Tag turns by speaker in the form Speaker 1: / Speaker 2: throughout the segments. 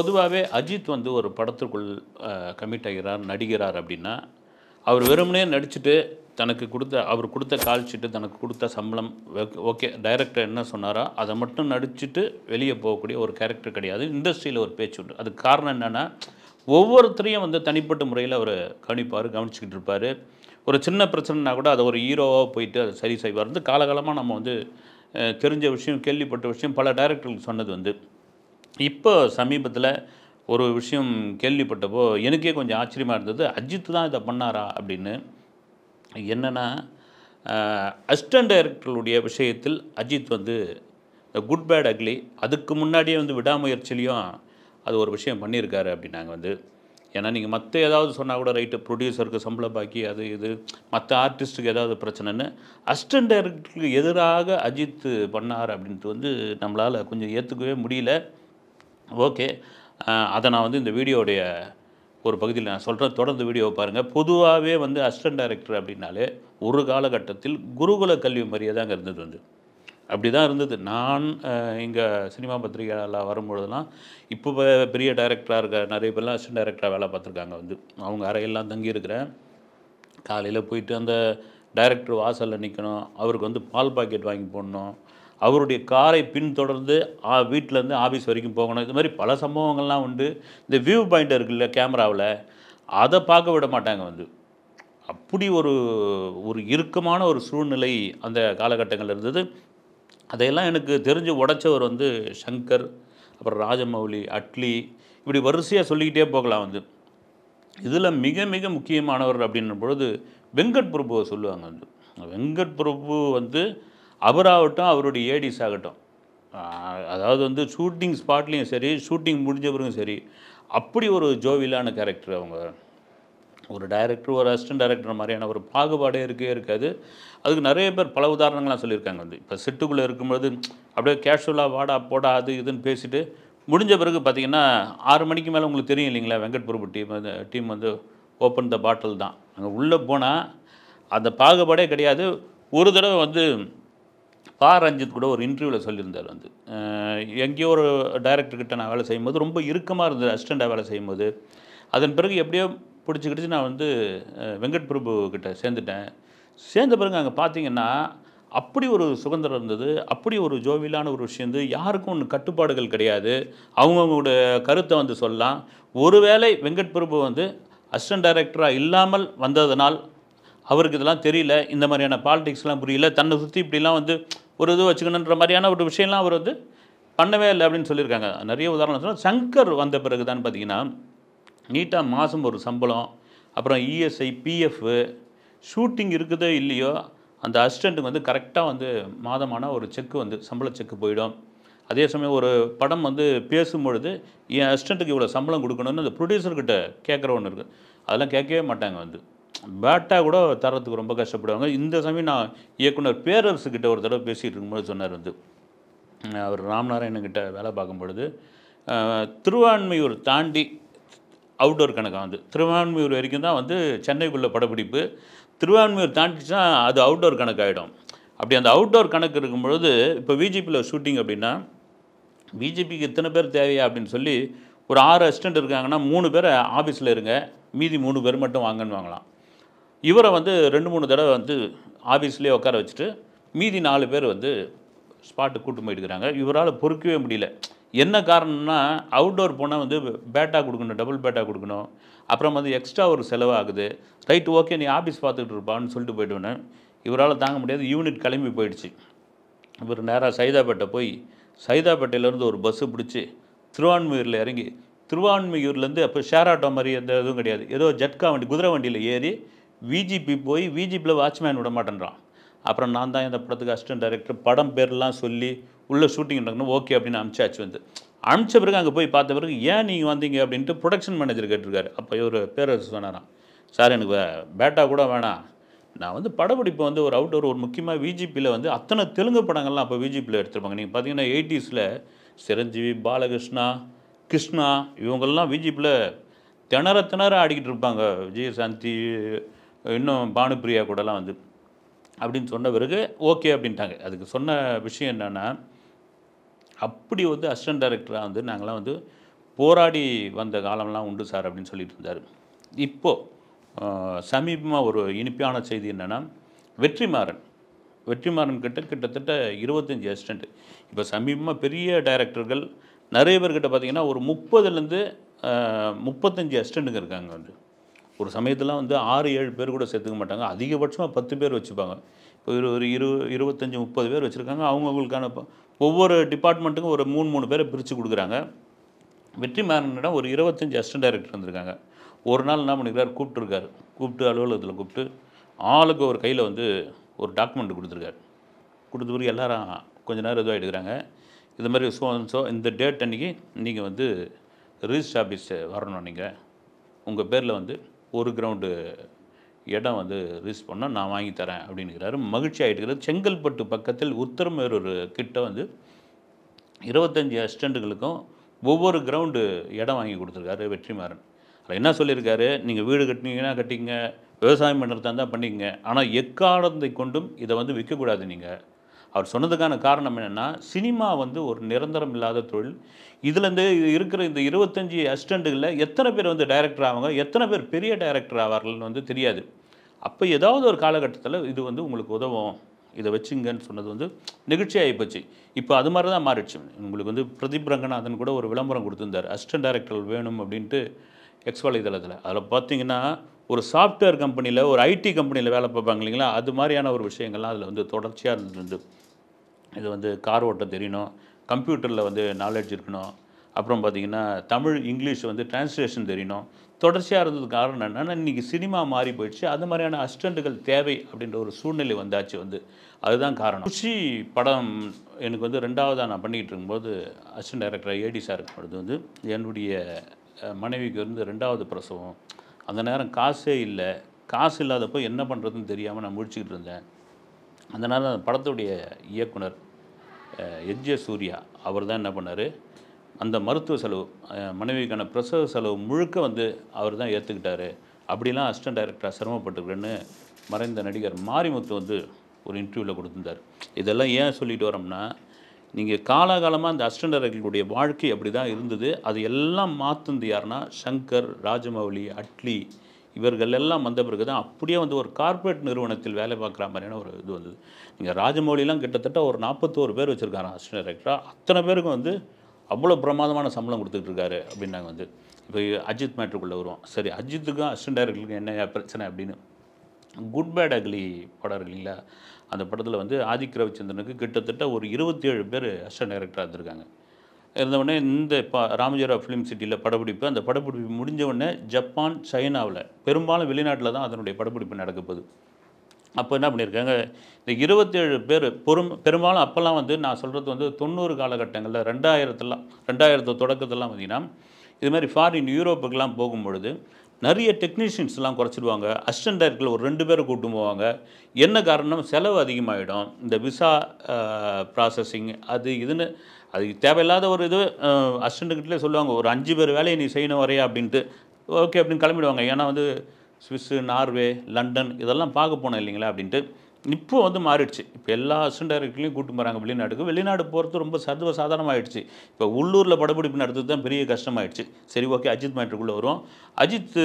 Speaker 1: பொதுவாகவே அஜித் வந்து ஒரு படத்துக்குள் கமிட் ஆகிறார் நடிகிறார் அப்படின்னா அவர் வெறுமனே நடிச்சுட்டு தனக்கு கொடுத்த அவர் கொடுத்த கால்ச்சிட்டு தனக்கு கொடுத்த சம்பளம் ஓகே டைரக்டர் என்ன சொன்னாரோ அதை மட்டும் நடிச்சுட்டு வெளியே போகக்கூடிய ஒரு கேரக்டர் கிடையாது. இண்டஸ்ட்ரியில் ஒரு பேச்சு உண்டு. அதுக்கு காரணம் என்னென்னா ஒவ்வொருத்தரையும் வந்து தனிப்பட்ட முறையில் அவர் கவனிப்பார் கவனிச்சுக்கிட்டு இருப்பார். ஒரு சின்ன பிரச்சனைனா கூட அதை ஒரு ஹீரோவாக போயிட்டு அதை சரி செய்வார். வந்து காலகாலமாக நம்ம வந்து தெரிஞ்ச விஷயம் கேள்விப்பட்ட விஷயம் பல டைரக்டர்களுக்கு சொன்னது வந்து இப்போ சமீபத்தில் ஒரு விஷயம் கேள்விப்பட்டப்போ எனக்கே கொஞ்சம் ஆச்சரியமாக இருந்தது அஜித் தான் இதை பண்ணாரா அப்படின்னு. என்னென்னா அசிஸ்டன்ட் டைரக்டர்களுடைய விஷயத்தில் அஜித் வந்து இந்த குட் பேட் அக்லி அதுக்கு முன்னாடியே வந்து விடாமுயற்சிலையும் அது ஒரு விஷயம் பண்ணியிருக்காரு அப்படின்னாங்க வந்து. ஏன்னா நீங்கள் மற்ற ஏதாவது சொன்னால் கூட ரைட்டு ப்ரொடியூசருக்கு சம்பள பாக்கி அது இது மற்ற ஆர்டிஸ்ட்டுக்கு ஏதாவது பிரச்சனைன்னு அசிஸ்டன்ட் டைரக்டருக்கு எதிராக அஜித் பண்ணார் அப்படின்ட்டு வந்து நம்மளால் கொஞ்சம் ஏற்றுக்கவே முடியல. ஓகே. அதை நான் வந்து இந்த வீடியோடைய ஒரு பகுதியில் நான் சொல்கிறேன் தொடர்ந்து வீடியோவை பாருங்கள் பொதுவாகவே வந்து அசிஸ்டன்ட் டைரக்டர் அப்படின்னாலே ஒரு காலகட்டத்தில் குருகுல கல்வி மாதிரியே தாங்க இருந்தது வந்து. அப்படி தான் இருந்தது. நான் இங்கே சினிமா பத்திரிகையில் வரும்பொழுதுலாம் இப்போ பெரிய டைரக்டராக இருக்க நிறைய பேர்லாம் அசிஸ்டன்ட் டைரக்டராக வேலை பார்த்துருக்காங்க வந்து. அவங்க அறையெல்லாம் தங்கியிருக்கிறேன் காலையில் போயிட்டு அந்த டைரக்டர் வாசலில் நிற்கணும் அவருக்கு வந்து பால் பாக்கெட் வாங்கி போடணும். அவருடைய காரை பின்தொடர்ந்து ஆ- வீட்டிலேருந்து ஆஃபீஸ் வரைக்கும் போகணும். இது மாதிரி பல சம்பவங்கள்லாம் உண்டு. இந்த வியூ பாயிண்ட் இருக்குல்ல கேமராவில் அதை பார்க்க விட மாட்டாங்க வந்து. அப்படி ஒரு ஒரு இறுக்கமான ஒரு சூழ்நிலை அந்த காலகட்டங்கள் இருந்தது. அதையெல்லாம் எனக்கு தெரிஞ்சு உடைச்சவர் வந்து சங்கர் அப்புறம் ராஜமௌலி அட்லி இப்படி வரிசையாக சொல்லிக்கிட்டே போகலாம் வந்து. இதில் மிக மிக முக்கியமானவர் அப்படின்னும் பொழுது வெங்கட் பிரபுவை சொல்லுவாங்க வந்து. வெங்கட் பிரபு வந்து அவராகட்டும் அவருடைய ஏடிஸ் ஆகட்டும். அதாவது வந்து ஷூட்டிங் ஸ்பாட்லேயும் சரி ஷூட்டிங் முடிஞ்ச பிறகும் சரி அப்படி ஒரு ஜோவிலான கேரக்டர் அவங்க. ஒரு டைரக்டர் ஒரு அசிஸ்டன்ட் டைரக்டர் மாதிரியான ஒரு பாகுபாடே இருக்கே இருக்காது. அதுக்கு நிறைய பேர் பல உதாரணங்கள்லாம் சொல்லியிருக்காங்க வந்து. இப்போ செட்டுக்குள்ளே இருக்கும்போது அப்படியே கேஷுவலாக வாடா போடா அது இதுன்னு பேசிட்டு முடிஞ்ச பிறகு பார்த்தீங்கன்னா ஆறு மணிக்கு மேலே உங்களுக்கு தெரியும் இல்லைங்களா வெங்கட் பிரபு டீம் வந்து டீம் வந்து ஓப்பன் த பாட்டில் தான். அங்கே உள்ளே போனால் அந்த பாகுபாடே கிடையாது. ஒரு தடவை வந்து பா ரஞ்சித் கூட ஒரு இன்டர்வியூவில் சொல்லியிருந்தார் வந்து. எங்கேயோ ஒரு டைரக்டர்கிட்ட நான் வேலை செய்யும்போது ரொம்ப இறுக்கமாக இருந்தது அசிஸ்டண்ட்டாக வேலை செய்யும்போது. அதன் பிறகு எப்படியோ பிடிச்சிக்கிட்டு நான் வந்து வெங்கட் பிரபு கிட்ட சேர்ந்துட்டேன். சேர்ந்த பிறகு அங்கே பார்த்தீங்கன்னா அப்படி ஒரு சுதந்திரம் இருந்தது அப்படி ஒரு ஜோவியலான ஒரு விஷயம் வந்து யாருக்கும் ஒன்று கட்டுப்பாடுகள் கிடையாது. அவங்கவுங்களோட கருத்தை வந்து சொல்லலாம். ஒருவேளை வெங்கட் பிரபு வந்து அசிஸ்டன்ட் டைரக்டராக இல்லாமல் வந்ததனால் அவருக்கு இதெல்லாம் தெரியல இந்த மாதிரியான பாலிடிக்ஸ்லாம் புரியல தன்னை சுற்றி இப்படிலாம் வந்து ஒரு இது வச்சுக்கணுன்ற மாதிரியான ஒரு விஷயம்லாம் அவர் வந்து பண்ணவே இல்லை அப்படின்னு சொல்லியிருக்காங்க. நிறைய உதாரணம் சொன்னால் சங்கர் வந்த பிறகு தான் பார்த்தீங்கன்னா நீட்டாக மாதம் ஒரு சம்பளம் அப்புறம் இஎஸ்ஐ பிஎஃப் ஷூட்டிங் இருக்குதோ இல்லையோ அந்த அசிஸ்டண்ட்டுக்கு வந்து கரெக்டாக வந்து மாதமான ஒரு செக்கு வந்து சம்பள செக்கு போயிடும். அதே சமயம் ஒரு படம் வந்து பேசும்பொழுது என் அசிஸ்டண்ட்டுக்கு இவ்வளோ சம்பளம் கொடுக்கணும்னு அந்த ப்ரொடியூசர்கிட்ட கேட்குற ஒன்று இருக்குது அதெல்லாம் கேட்கவே மாட்டாங்க வந்து. பேட்டா கூட தரத்துக்கு ரொம்ப கஷ்டப்படுவாங்க. இந்த சமயம் நான் இயக்குனர் பேரரசுக்கிட்ட ஒரு தடவை பேசிகிட்டு இருக்கும்போது சொன்னார் வந்து அவர் ராமநாராயணன்கிட்ட வேலை பார்க்கும் பொழுது திருவான்மையூர் தாண்டி அவுட்டோர் கணக்காக வந்து திருவான்மையூர் வரைக்கும் தான் வந்து சென்னைக்குள்ளே படப்பிடிப்பு. திருவான்மையூர் தாண்டிச்சுன்னா அது அவுட்டோர் கணக்காயிடும். அப்படி அந்த அவுட்டோர் கணக்கு இருக்கும்பொழுது இப்போ விஜிபியில் ஷூட்டிங் அப்படின்னா பிஜேபிக்கு இத்தனை பேர் தேவையா அப்படின்னு சொல்லி ஒரு ஆறு அசிஸ்டண்ட் இருக்காங்கன்னா மூணு பேர் ஆஃபீஸில் இருங்க மீதி மூணு பேர் மட்டும் வாங்கன்னு வாங்கலாம். இவரை வந்து ரெண்டு மூணு தடவை வந்து ஆஃபீஸ்லேயே உட்கார வச்சுட்டு மீதி நாலு பேர் வந்து ஸ்பாட்டுக்கு கூட்டு போயிட்டுக்கிறாங்க. இவரால் பொறுக்கவே முடியல. என்ன காரணம்னா அவுட்டோர் போனால் வந்து பேட்டா கொடுக்கணும் டபுள் பேட்டா கொடுக்கணும். அப்புறம் வந்து எக்ஸ்ட்ரா ஒரு செலவாகுது. ரைட் ஓகே நீ ஆஃபீஸ் பார்த்துக்கிட்டு இருப்பான்னு சொல்லிட்டு போயிட்டோன்னே இவரால் தாங்க முடியாது. யூனிட் கிளம்பி போயிடுச்சு. இவர் நேராக சைதாப்பேட்டை போய் சைதாப்பேட்டையிலேருந்து ஒரு பஸ்ஸு பிடிச்சி திருவான்மையூரில் இறங்கி திருவான்மையூர்லேருந்து அப்போ ஷேர் ஆட்டோ மாதிரி எந்த இதுவும் கிடையாது. ஏதோ ஜட்கா வண்டி குதிரை வண்டியில் ஏறி விஜிபி போய் விஜிபியில் வாட்ச்மேன் விட மாட்டேன்றான். அப்புறம் நான் தான் இந்த படத்துக்கு அசிஸ்டன்ட் டைரக்டர் படம் பேர்லாம் சொல்லி உள்ள ஷூட்டிங் நடக்கணும் ஓகே அப்படின்னு அனுப்பிச்சாச்சு வந்து. அனுப்பிச்ச பிறகு அங்கே போய் பார்த்த பிறகு ஏன் நீங்கள் வந்தீங்க அப்படின்ட்டு ப்ரொடக்ஷன் மேனேஜர் கேட்டிருக்காரு. அப்போ இவர் பேரரசு சொன்னாராம் சார் எனக்கு வே- பேட்டா கூட வேணாம். நான் வந்து படப்பிடிப்பு வந்து ஒரு அவுட்டோர் ஒரு முக்கியமாக விஜிபியில் வந்து அத்தனை தெலுங்கு படங்கள்லாம் அப்போ விஜிபியில் எடுத்திருப்பாங்க. நீங்கள் பார்த்தீங்கன்னா எயிட்டிஸில் சிரஞ்சீவி பாலகிருஷ்ணா கிருஷ்ணா இவங்கெல்லாம் விஜிபியில் திணற திணற ஆடிக்கிட்டு இருப்பாங்க. விஜயசாந்தி இன்னும் பானுப்பிரியா கூடலாம் வந்து அப்படின்னு சொன்ன பிறகு ஓகே அப்படின்ட்டாங்க. அதுக்கு சொன்ன விஷயம் என்னென்னா அப்படி வந்து அசிஸ்டன்ட் டைரக்டராக வந்து நாங்களாம் வந்து போராடி வந்த காலம்லாம் உண்டு சார் அப்படின்னு சொல்லிட்டு இருந்தார். இப்போது சமீபமாக ஒரு இனிப்பான செய்தி என்னென்னா வெற்றிமாறன். வெற்றிமாறன் கிட்ட கிட்டத்தட்ட இருபத்தஞ்சி அசிஸ்டண்ட் இப்போ சமீபமாக பெரிய டைரக்டர்கள் நிறைய பேர்கிட்ட பார்த்தீங்கன்னா ஒரு முப்பதுலேருந்து முப்பத்தஞ்சு அசிஸ்டண்ட்டுங்க இருக்காங்க வந்து. ஒரு சமயத்தில் வந்து ஆறு ஏழு பேர் கூட சேர்த்துக்க மாட்டாங்க. அதிகபட்சமாக பத்து பேர் வச்சுப்பாங்க. இப்போ ஒரு ஒரு இரு இருபத்தஞ்சி முப்பது பேர் வச்சுருக்காங்க. அவங்கவுங்களுக்கான ஒவ்வொரு டிபார்ட்மெண்ட்டுக்கும் ஒரு மூணு மூணு பேரை பிரித்து கொடுக்குறாங்க. வெற்றி வெற்றிமாறனிடம் ஒரு இருபத்தஞ்சி அசிஸ்டன்ட் டைரக்டர் வந்திருக்காங்க. ஒரு நாள் என்ன பண்ணிக்கிறார் கூப்பிட்டுருக்காரு. கூப்பிட்டு அலுவலகத்தில் கூப்பிட்டு ஆளுக்கு ஒரு கையில் வந்து ஒரு டாக்குமெண்ட் கொடுத்துருக்காரு. கொடுத்த பிறகு எல்லாரும் கொஞ்ச நேரம் இதுவாக எடுக்கிறாங்க. இது மாதிரி ஸோ ஸோ இந்த டேட் அன்றைக்கி நீங்கள் வந்து ரிஜிஸ்டர் ஆஃபீஸ் வரணும் நீங்கள் உங்கள் பேரில் வந்து ஒரு கிரவுண்டு இடம் வந்து ரிஸ் பண்ணால் நான் வாங்கி தரேன் அப்படின்னுக்கிறாரு மகிழ்ச்சி ஆகிட்டு செங்கல்பட்டு பக்கத்தில் உத்தரமேரூர் கிட்ட வந்து இருபத்தஞ்சி அசிஸ்டண்ட்டுகளுக்கும் ஒவ்வொரு கிரவுண்டு இடம் வாங்கி கொடுத்துருக்காரு வெற்றிமாறன். அதில் என்ன சொல்லியிருக்காரு? நீங்கள் வீடு கட்டினீங்கன்னா கட்டிங்க விவசாயம் பண்ணுறதா இருந்தால் பண்ணிக்கங்க. ஆனால் எக்காலத்தை கொண்டும் இதை வந்து விற்கக்கூடாது நீங்கள் அவர் சொன்னதுக்கான காரணம் என்னென்னா சினிமா வந்து ஒரு நிரந்தரம் இல்லாத தொழில். இதுலேருந்து இருக்கிற இந்த இருபத்தஞ்சி அசிஸ்டண்ட்டுகளில் எத்தனை பேர் வந்து டைரக்டர் ஆவாங்க எத்தனை பேர் பெரிய டைரக்டர் ஆவார்கள்னு வந்து தெரியாது. அப்போ ஏதாவது ஒரு காலகட்டத்தில் இது வந்து உங்களுக்கு உதவும். இதை வச்சுங்கன்னு சொன்னது வந்து நெகிழ்ச்சி ஆகிப்போச்சு இப்போ அது மாதிரி தான் மாறிடுச்சு. உங்களுக்கு வந்து பிரதீப் ரங்கநாதன் கூட ஒரு விளம்பரம் கொடுத்துருந்தார். அசிஸ்டன்ட் டைரக்டர் வேணும் அப்படின்ட்டு எக்ஸ் வலைதளத்தில். அதில் பார்த்தீங்கன்னா ஒரு சாஃப்ட்வேர் கம்பெனியில் ஒரு ஐடி கம்பெனியில் வேலை பார்ப்பாங்க இல்லைங்களா? அது மாதிரியான ஒரு விஷயங்கள்லாம் அதில் வந்து தொடர்ச்சியாக இருந்துருந்து இது வந்து கார் ஓட்ட தெரியணும் கம்ப்யூட்டரில் வந்து நாலேஜ் இருக்கணும். அப்புறம் பார்த்திங்கன்னா தமிழ் இங்கிலீஷ் வந்து டிரான்ஸ்லேஷன் தெரியணும். தொடர்ச்சியாக இருந்தது காரணம் என்னென்னா இன்றைக்கி சினிமா மாறி போயிடுச்சு. அது மாதிரியான அஸ்டண்ட்டுகள் தேவை அப்படின்ற ஒரு சூழ்நிலை வந்தாச்சு வந்து. அதுதான் காரணம். குஷி படம் எனக்கு வந்து ரெண்டாவதாக நான் பண்ணிக்கிட்டு இருக்கும்போது அசிஸ்டன்ட் டைரக்டர் ஏடி சார் பொழுது வந்து. என்னுடைய மனைவிக்கு வந்து ரெண்டாவது பிரசவம். அந்த நேரம் காசே இல்லை. காசு இல்லாதப்போ என்ன பண்ணுறதுன்னு தெரியாமல் நான் முடிச்சுக்கிட்டு இருந்தேன். அதனால் அந்த படத்துடைய இயக்குனர் எஜ்ஜே சூர்யா அவர் தான் என்ன பண்ணார்? அந்த மருத்துவ செலவு மனைவிக்கான பிரசவ செலவு முழுக்க வந்து அவர் தான் ஏற்றுக்கிட்டாரு அப்படிலாம் அசிஸ்டன்ட் டைரக்டராக சிரமப்பட்டுருக்குன்னு மறைந்த நடிகர் மாரிமுத்து வந்து ஒரு இன்டர்வியூவில் கொடுத்துருந்தார். இதெல்லாம் ஏன் சொல்லிட்டு வரோம்னா நீங்கள் காலாகாலமாக அந்த அசிஸ்டன்ட் டைரக்டர்களுடைய வாழ்க்கை அப்படி தான் இருந்தது. அது எல்லாம் மாற்றுந்து யாருன்னா சங்கர் ராஜமௌலி அட்லி இவர்கள் எல்லாம் வந்த பிறகு தான் அப்படியே வந்து ஒரு கார்ப்பரேட் நிறுவனத்தில் வேலை பார்க்குற மாதிரியான ஒரு இது வந்தது. நீங்கள் ராஜமௌலிலாம் கிட்டத்தட்ட ஒரு நாற்பத்தோரு பேர் வச்சுருக்காரு அசிஸ்டன்ட் டைரக்டராக அத்தனை பேருக்கும் வந்து அவ்வளோ பிரமாதமான சம்பளம் கொடுத்துட்ருக்காரு அப்படின்னாங்க வந்து. இப்போ அஜித் மேட்ருக்குள்ளே வருவோம். சரி அஜித்துக்கும் அசிஸ்டன்ட் டைரக்டருக்கும் என்ன பிரச்சனை அப்படின்னு. குட் பேட் அக்லி படம் இருக்கு இல்லைங்களா? அந்த படத்தில் வந்து ஆதிக் ரவிச்சந்திரனுக்கு கிட்டத்தட்ட ஒரு இருபத்தி ஏழு பேர் அசிஸ்டன்ட் டைரக்டராக இருந்திருக்காங்க. இருந்தவுடனே இந்த ப ராமஜரா ஃபிலிம் சிட்டியில் படப்பிடிப்பு அந்த படப்பிடிப்பு முடிஞ்சவுடனே ஜப்பான் சைனாவில் பெரும்பாலும் வெளிநாட்டில் தான் அதனுடைய படப்பிடிப்பு நடக்க போகுது. அப்போ என்ன பண்ணியிருக்காங்க இந்த இருபத்தேழு பேர் பெரும் பெரும்பாலும் அப்போல்லாம் வந்து நான் சொல்கிறது வந்து தொண்ணூறு காலகட்டங்களில் ரெண்டாயிரத்துலாம் ரெண்டாயிரத்து தொடக்கத்தெல்லாம் பார்த்தீங்கன்னா இது மாதிரி ஃபாரின் யூரோப்புக்கெலாம் போகும்பொழுது நிறைய டெக்னீஷியன்ஸ்லாம் குறைச்சிடுவாங்க அசிஸ்டன்ட் டைரக்டர் ஒரு ரெண்டு பேரை கூட்டும் போவாங்க. என்ன காரணம்? செலவு அதிகமாகிடும் இந்த விசா ப்ராசஸிங் அது இதுன்னு அதுக்கு தேவையில்லாத ஒரு இது அசிஸ்டண்ட்டுக்கிட்டே சொல்லுவாங்க. ஒரு அஞ்சு பேர் வேலையை நீ செய்யணும் வரையா அப்படின்ட்டு. ஓகே அப்படின்னு கிளம்பிடுவாங்க. ஏன்னா வந்து ஸ்விஸ்ஸு நார்வே லண்டன் இதெல்லாம் பார்க்க போனோம் இல்லைங்களா அப்படின்ட்டு. இப்போ வந்து மாறிடுச்சு. இப்போ எல்லா அசிஸ்டன்ட் டைரக்டர்லையும் கூட்டு போகிறாங்க வெளிநாட்டுக்கு. வெளிநாடு போகிறது ரொம்ப சர்வ சாதாரணமாகிடுச்சு இப்போ உள்ளூரில் படப்பிடிப்பு நடத்துறது தான் பெரிய கஷ்டமாயிடுச்சு. சரி ஓகே அஜித் மேட்ருக்குள்ளே வரும் அஜித்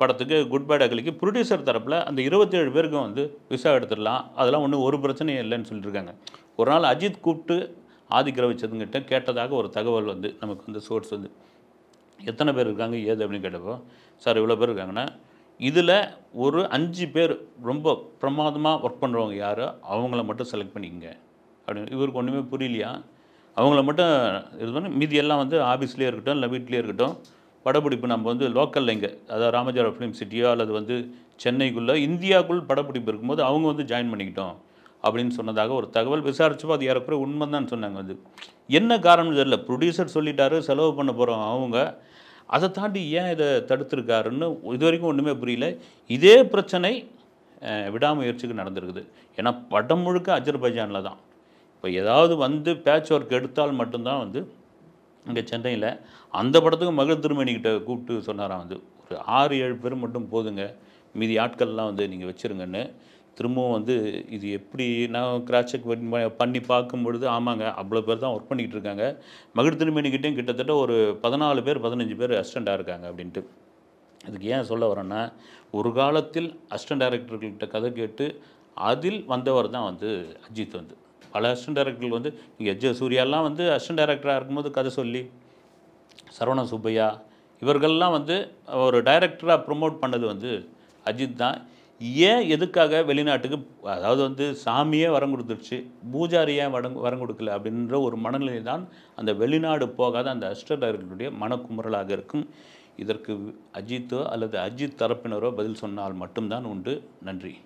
Speaker 1: படத்துக்கு குட் பேட் அகலிக்கு ப்ரொடியூசர் தரப்பில் அந்த இருபத்தேழு பேருக்கும் வந்து விசா எடுத்துடலாம். அதெல்லாம் ஒன்றும் ஒரு பிரச்சனையும் இல்லைன்னு சொல்லியிருக்காங்க. ஒரு நாள் அஜித் கூப்பிட்டு ஆதிக்கிற வச்சதுங்கிட்ட கேட்டதாக ஒரு தகவல் வந்து நமக்கு வந்து சோர்ஸ் வந்து. எத்தனை பேர் இருக்காங்க? ஏது அப்படின்னு கேட்டப்போ சார் இவ்வளோ பேர் இருக்காங்கன்னா இதில் ஒரு அஞ்சு பேர் ரொம்ப பிரமாதமாக ஒர்க் பண்ணுறவங்க யார்? அவங்கள மட்டும் செலக்ட் பண்ணிக்கங்க. அப்படின்னு இவருக்கு ஒன்றுமே புரியலையா? அவங்கள மட்டும் இது பண்ணி மீதி எல்லாம் வந்து ஆஃபீஸ்லேயே இருக்கட்டும் இல்லை வீட்லேயே இருக்கட்டும் படப்பிடிப்பு நம்ம வந்து லோக்கலில் இங்கே அதாவது ராமஜாரா ஃபிலிம் சிட்டியோ அல்லது வந்து சென்னைக்குள்ளே இந்தியாவுக்குள் படப்பிடிப்பு இருக்கும்போது அவங்க வந்து ஜாயின் பண்ணிக்கிட்டோம் அப்படின்னு சொன்னதாக ஒரு தகவல் விசாரிச்சப்போ அது ஏறக்குறைய உண்மைதான் சொன்னாங்க வந்து. என்ன காரணம்னு தெரியல. ப்ரொடியூசர் சொல்லிட்டாரு செலவு பண்ண போகிறோம் அவங்க. அதை தாண்டி ஏன் இதை தடுத்துருக்காருன்னு இது வரைக்கும் ஒன்றுமே புரியல. இதே பிரச்சனை விடாமுயற்சிக்கு நடந்திருக்குது. ஏன்னா படம் முழுக்க அஜர்பைஜானில் தான். இப்போ ஏதாவது வந்து பேட்ச் ஒர்க் எடுத்தால் மட்டும்தான் வந்து இங்கே சென்னையில். அந்த படத்துக்கு மகள் திருமணிக்கிட்ட கூப்பிட்டு சொன்னாராம் வந்து ஒரு ஆறு ஏழு பேர் மட்டும் போதுங்க. மீதி ஆட்கள்லாம் வந்து நீங்கள் வச்சுருங்கன்னு. திரும்பவும் வந்து இது எப்படி நான் கிராஸ் செக் பண்ணி பார்க்கும் பொழுது ஆமாங்க அவ்வளோ பேர் தான் ஒர்க் பண்ணிக்கிட்டு இருக்காங்க. மகிழ் திருமணிக்கிட்டையும் கிட்டத்தட்ட ஒரு பதினாலு பேர் பதினஞ்சு பேர் அசிஸ்டண்ட்டாக இருக்காங்க அப்படின்ட்டு. அதுக்கு ஏன் சொல்ல வரேன்னா ஒரு காலத்தில் அசிஸ்டன்ட் டைரக்டர்கள்கிட்ட கதை கேட்டு அதில் வந்தவர் தான் வந்து அஜித் வந்து. பல அசிஸ்டன்ட் டைரக்டர்கள் வந்து இங்கே எஜ்ஜ சூர்யாலாம் வந்து அசிஸ்டன்ட் டைரக்டராக இருக்கும்போது கதை சொல்லி சரவண சுப்பையா இவர்கள்லாம் வந்து ஒரு டைரக்டராக ப்ரொமோட் பண்ணது வந்து அஜித் தான். ஏன் எதுக்காக வெளிநாட்டுக்கு அதாவது வந்து சாமியே வரம் கொடுத்துருச்சு பூஜாரி ஏன் வரம் வரம் கொடுக்கல அப்படின்ற ஒரு மனநிலை தான் அந்த வெளிநாடு போகாத அந்த அஷ்டர்களுடைய மனக்குமுறலாக இருக்கும். இதற்கு அஜித்தோ அல்லது அஜித் தரப்பினரோ பதில் சொன்னால் மட்டும்தான் உண்டு. நன்றி.